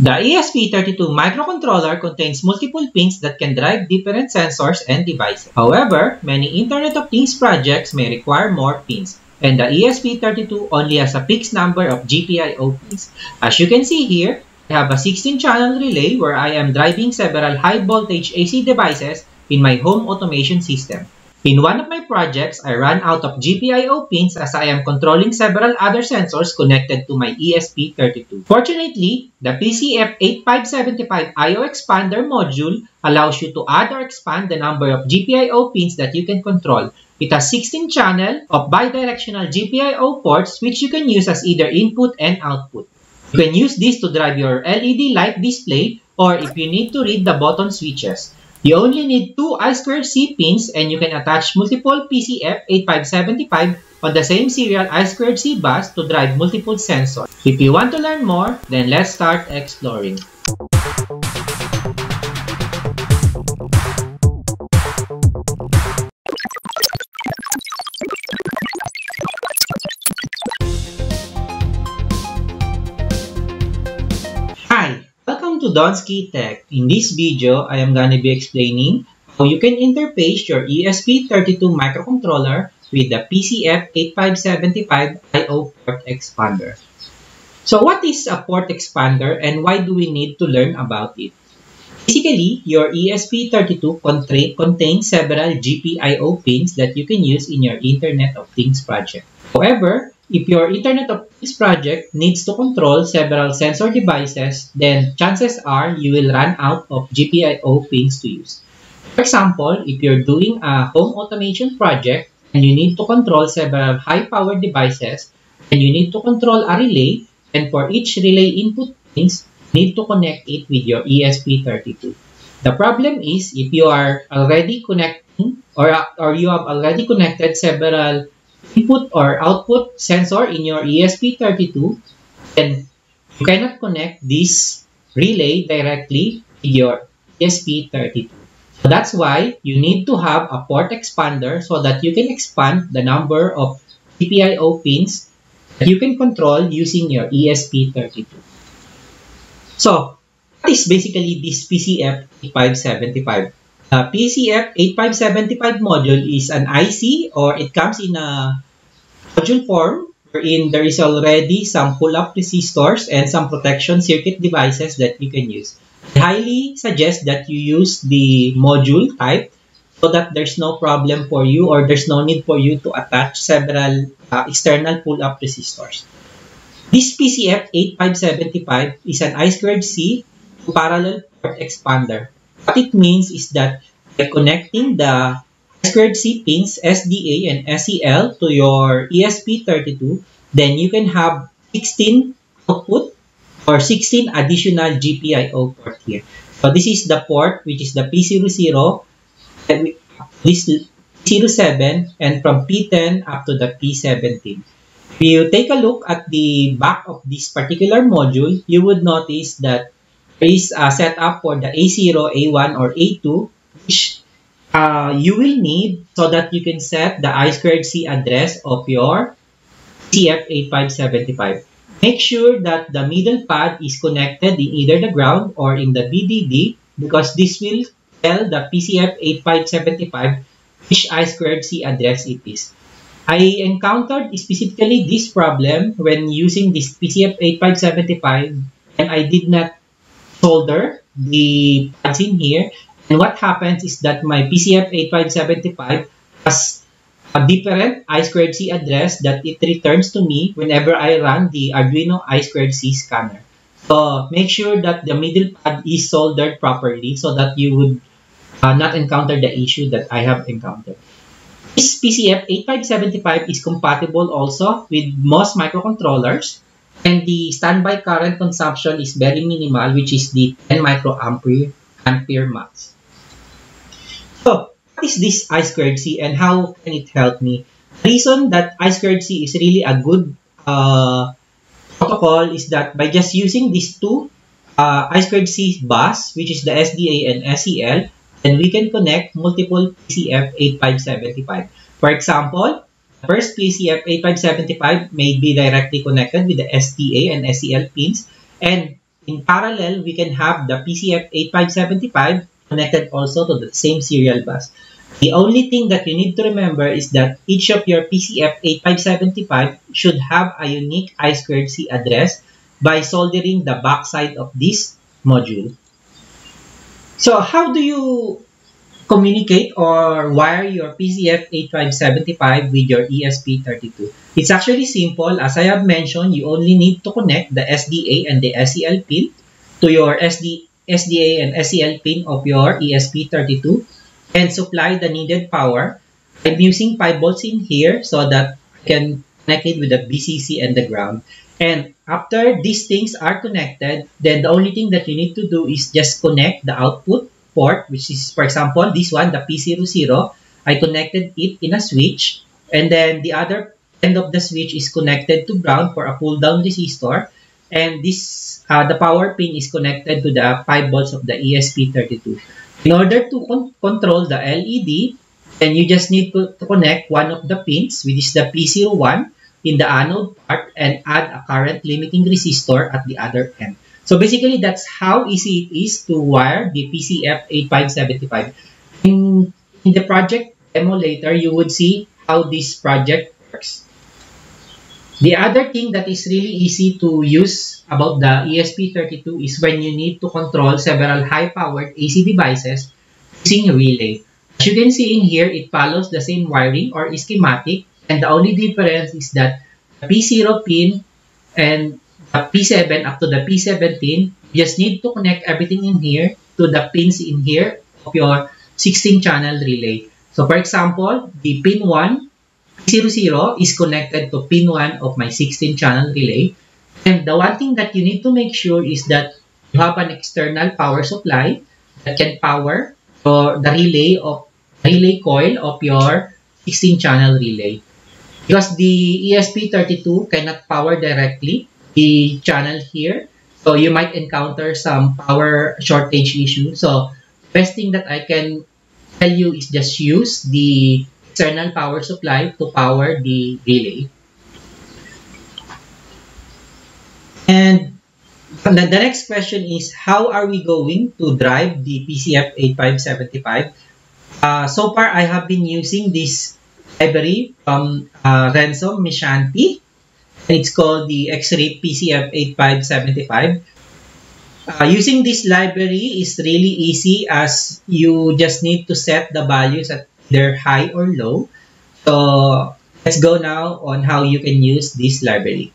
The ESP32 microcontroller contains multiple pins that can drive different sensors and devices. However, many Internet of Things projects may require more pins, and the ESP32 only has a fixed number of GPIO pins. As you can see here, I have a 16-channel relay where I am driving several high-voltage AC devices in my home automation system. In one of my projects, I ran out of GPIO pins as I am controlling several other sensors connected to my ESP32. Fortunately, the PCF8575 IO expander module allows you to add or expand the number of GPIO pins that you can control. It has 16 channel of bidirectional GPIO ports which you can use as either input and output. You can use this to drive your LED light display or if you need to read the button switches. You only need two I2C pins and you can attach multiple PCF8575 on the same serial I2C bus to drive multiple sensors. If you want to learn more, then let's start exploring. Donsky Tech. In this video, I am going to be explaining how you can interface your ESP32 microcontroller with the PCF8575 I.O. port expander. So what is a port expander and why do we need to learn about it? Basically, your ESP32 contains several GPIO pins that you can use in your Internet of Things project. However, if your Internet of Things project needs to control several sensor devices, then chances are you will run out of GPIO pins to use. For example, if you're doing a home automation project and you need to control several high-powered devices, and you need to control a relay, and for each relay input pins, you need to connect it with your ESP32. The problem is if you are already connecting or, or you have already connected several input or output sensor in your ESP32, then you cannot connect this relay directly to your ESP32. So that's why you need to have a port expander so that you can expand the number of GPIO pins that you can control using your ESP32. So, what is basically this PCF8575? Uh, PCF8575 module is an IC or it comes in a module form wherein there is already some pull-up resistors and some protection circuit devices that you can use. I highly suggest that you use the module type so that there's no problem for you or there's no need for you to attach several uh, external pull-up resistors. This PCF8575 is an I2C parallel port expander. What it means is that by connecting the squared C pins SDA and SCL to your ESP32, then you can have 16 output or 16 additional GPIO port here. So this is the port which is the P00, this P07 and from P10 up to the P17. If you take a look at the back of this particular module, you would notice that is a setup for the A0, A1, or A2, which uh, you will need so that you can set the I2C address of your CF8575. Make sure that the middle pad is connected in either the ground or in the VDD because this will tell the PCF8575 which I2C address it is. I encountered specifically this problem when using this PCF8575 and I did not solder the pads in here. And what happens is that my PCF8575 has a different I2C address that it returns to me whenever I run the Arduino I2C scanner. So make sure that the middle pad is soldered properly so that you would uh, not encounter the issue that I have encountered. This PCF8575 is compatible also with most microcontrollers and the standby current consumption is very minimal which is the 10 microampere ampere max. So, what is this I2C and how can it help me? The reason that I2C is really a good uh, protocol is that by just using these two uh, I2C bus, which is the SDA and SCL, then we can connect multiple PCF8575. For example, first PCF8575 may be directly connected with the SDA and SCL pins, and in parallel, we can have the PCF8575 connected also to the same serial bus. The only thing that you need to remember is that each of your PCF8575 should have a unique I2C address by soldering the backside of this module. So how do you communicate or wire your PCF8575 with your ESP32? It's actually simple. As I have mentioned, you only need to connect the SDA and the SCL pin to your SD, SDA and SCL pin of your ESP32 and supply the needed power. I'm using 5 volts in here so that I can connect it with the VCC and the ground. And after these things are connected, then the only thing that you need to do is just connect the output port, which is, for example, this one, the P00. I connected it in a switch. And then the other end of the switch is connected to ground for a pull-down resistor. And this, uh, the power pin is connected to the 5 volts of the ESP32. In order to con control the LED, then you just need to, to connect one of the pins, which is the P01, in the anode part and add a current limiting resistor at the other end. So basically, that's how easy it is to wire the PCF8575. In, in the project demo later, you would see how this project works. The other thing that is really easy to use about the ESP32 is when you need to control several high-powered AC devices using a relay. As you can see in here, it follows the same wiring or schematic and the only difference is that the P0 pin and the P7 up to the P17, you just need to connect everything in here to the pins in here of your 16 channel relay. So for example, the pin 1, P00 is connected to pin 1 of my 16 channel relay. And the one thing that you need to make sure is that you have an external power supply that can power or the relay of relay coil of your 16 channel relay. Because the ESP32 cannot power directly the channel here, so you might encounter some power shortage issue. So best thing that I can tell you is just use the external power supply to power the relay. And the, next question is, how are we going to drive the PCF8575? Uh, so far, I have been using this library from uh, Renzo Mischianti. It's called the X-Ray PCF8575. Uh, using this library is really easy as you just need to set the values at either high or low. So let's go now on how you can use this library.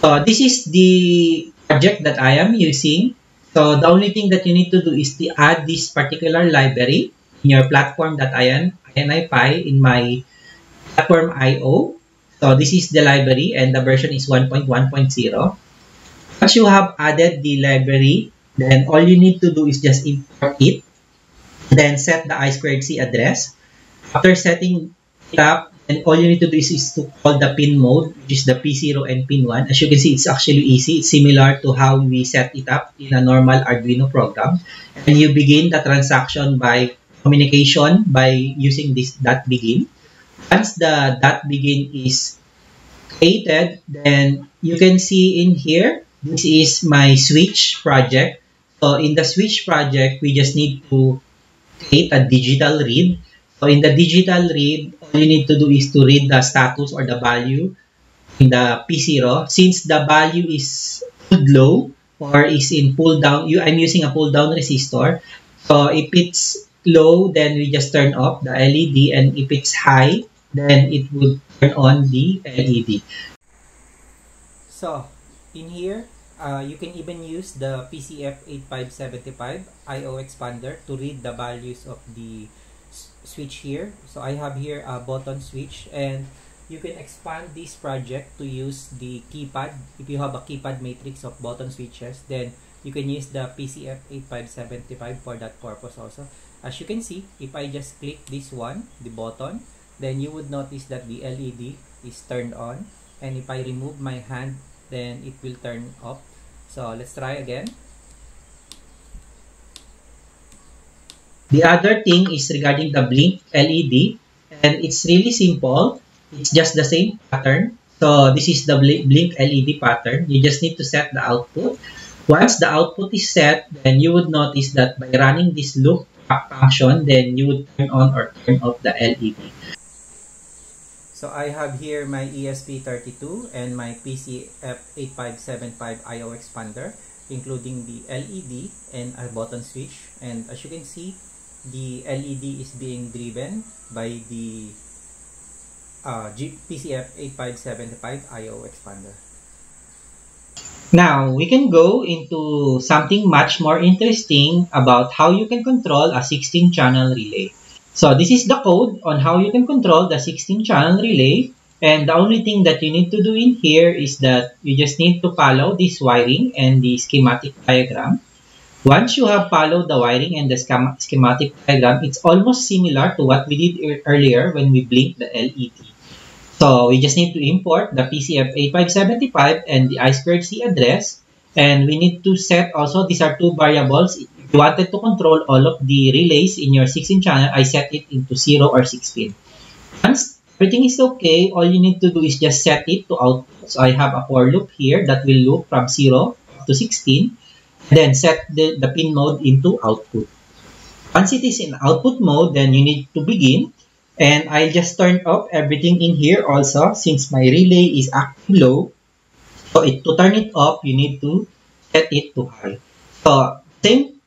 So this is the project that I am using. So the only thing that you need to do is to add this particular library in your platform that I am NIPy in my platform IO. So this is the library and the version is 1.1.0. Once you have added the library, then all you need to do is just import it. Then set the I2C address. After setting it up, and all you need to do is, is to call the pin mode, which is the P0 and pin 1. As you can see, it's actually easy. It's similar to how we set it up in a normal Arduino program. And you begin the transaction by communication by using this dot begin. Once the dot begin is created, then you can see in here, this is my switch project. So in the switch project, we just need to create a digital read. So in the digital read, all you need to do is to read the status or the value in the P0. Since the value is low or is in pull down, you, I'm using a pull down resistor. So if it's low, then we just turn off the LED and if it's high, then it would turn on the LED. So, in here, uh, you can even use the PCF8575 I.O. expander to read the values of the switch here. So, I have here a button switch and you can expand this project to use the keypad. If you have a keypad matrix of button switches, then you can use the PCF8575 for that purpose also. As you can see, if I just click this one, the button, then you would notice that the LED is turned on. And if I remove my hand, then it will turn off. So let's try again. The other thing is regarding the blink LED. And it's really simple. It's just the same pattern. So this is the blink LED pattern. You just need to set the output. Once the output is set, then you would notice that by running this loop function, then you would turn on or turn off the LED. So I have here my ESP32 and my PCF8575 I.O. expander including the LED and a button switch and as you can see the LED is being driven by the uh, PCF8575 I.O. expander. Now, we can go into something much more interesting about how you can control a 16-channel relay. So, this is the code on how you can control the 16-channel relay. And the only thing that you need to do in here is that you just need to follow this wiring and the schematic diagram. Once you have followed the wiring and the schematic diagram, it's almost similar to what we did earlier when we blinked the LED. So we just need to import the PCF8575 and the I2C address. And we need to set also, these are two variables. You wanted to control all of the relays in your 16 channel, I set it into 0 or 16. Once everything is okay, all you need to do is just set it to output. So I have a for loop here that will loop from 0 to 16. Then set the, the pin mode into output. Once it is in output mode, then you need to begin and I'll just turn off everything in here also since my relay is active low. So it, to turn it off, you need to set it to high. So same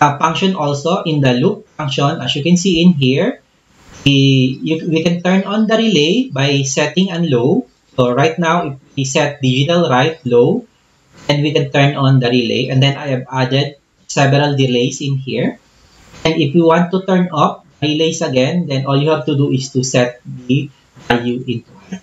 uh, function also in the loop function as you can see in here. We, you, we can turn on the relay by setting and low. So right now if we set digital write low and we can turn on the relay and then I have added several delays in here. And if you want to turn off relays again, then all you have to do is to set the value into high.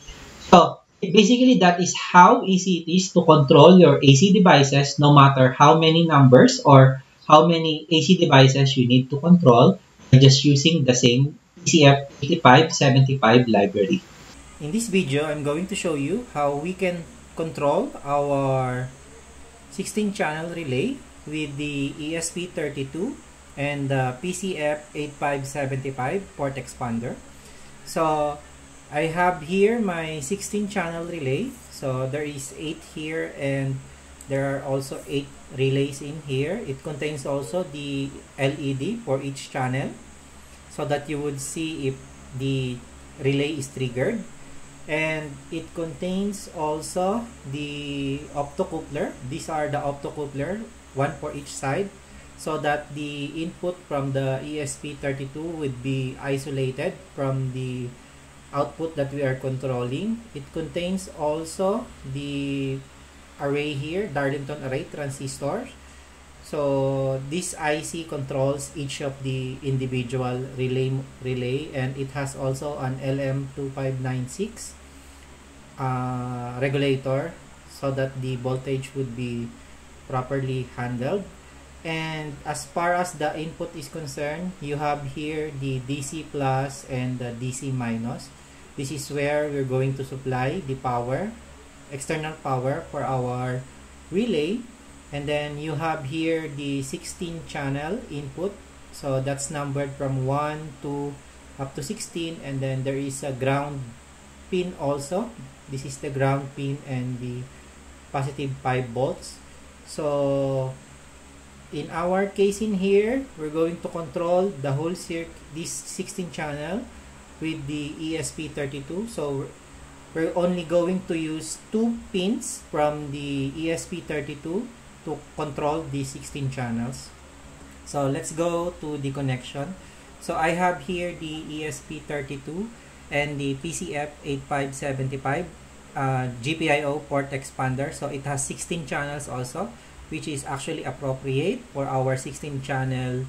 So basically that is how easy it is to control your AC devices no matter how many numbers or how many AC devices you need to control by just using the same PCF8575 library. In this video, I'm going to show you how we can control our 16 channel relay with the ESP32 and the PCF8575 port expander. So I have here my 16 channel relay. So there is 8 here and there are also 8 relays in here. It contains also the LED for each channel so that you would see if the relay is triggered. And it contains also the optocoupler. These are the optocoupler, one for each side so that the input from the ESP32 would be isolated from the output that we are controlling. It contains also the array here, Darlington array transistors. So this IC controls each of the individual relay relay and it has also an LM2596 uh, regulator so that the voltage would be properly handled. And as far as the input is concerned you have here the DC plus and the DC minus. This is where we're going to supply the power external power for our relay. And then you have here the 16 channel input. So that's numbered from 1 to up to 16 and then there is a ground pin also. This is the ground pin and the positive 5 volts. So in our case in here, we're going to control the whole circuit, this 16 channel with the ESP32. So we're only going to use two pins from the ESP32 to control the 16 channels. So let's go to the connection. So I have here the ESP32 and the PCF8575 uh, GPIO port expander. So it has 16 channels also which is actually appropriate for our 16 channel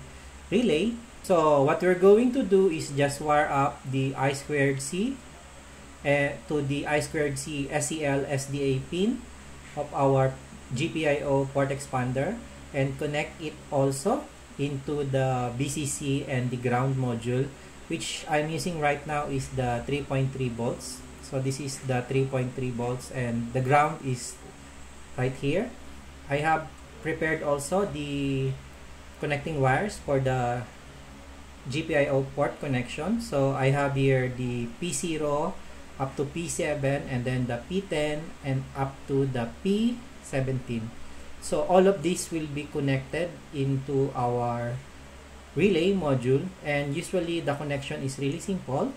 relay. So what we're going to do is just wire up the I squared C uh, to the I squared C SCL SDA pin of our GPIO port expander and connect it also into the VCC and the ground module which I'm using right now is the 3.3 volts. So this is the 3.3 volts and the ground is right here I have prepared also the connecting wires for the GPIO port connection. So I have here the P0 up to P7 and then the P10 and up to the P17. So all of this will be connected into our relay module and usually the connection is really simple.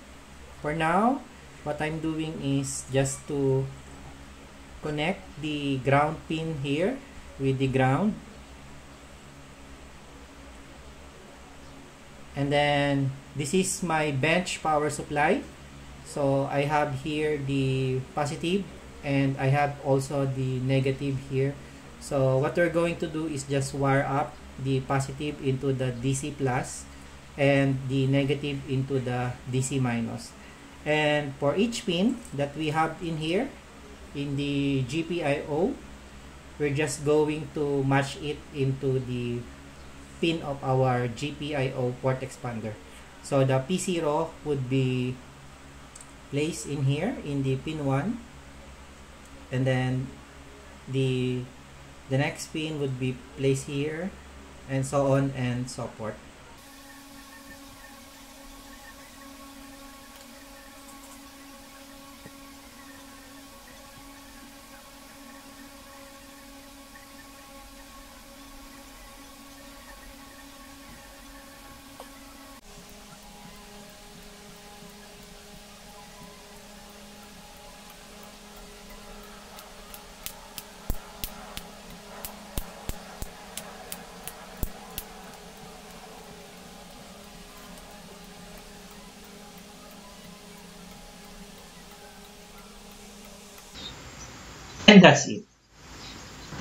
For now, what I'm doing is just to connect the ground pin here with the ground and then this is my bench power supply so I have here the positive and I have also the negative here so what we're going to do is just wire up the positive into the DC plus and the negative into the DC minus. and for each pin that we have in here in the GPIO we're just going to match it into the pin of our GPIO port expander. So the P0 would be placed in here in the pin 1 and then the the next pin would be placed here and so on and so forth. And that's it.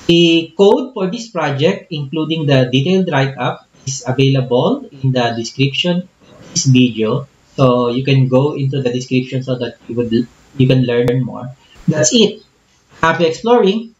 The code for this project, including the detailed write-up, is available in the description of this video. So you can go into the description so that you would you can learn more. That's it. Happy exploring!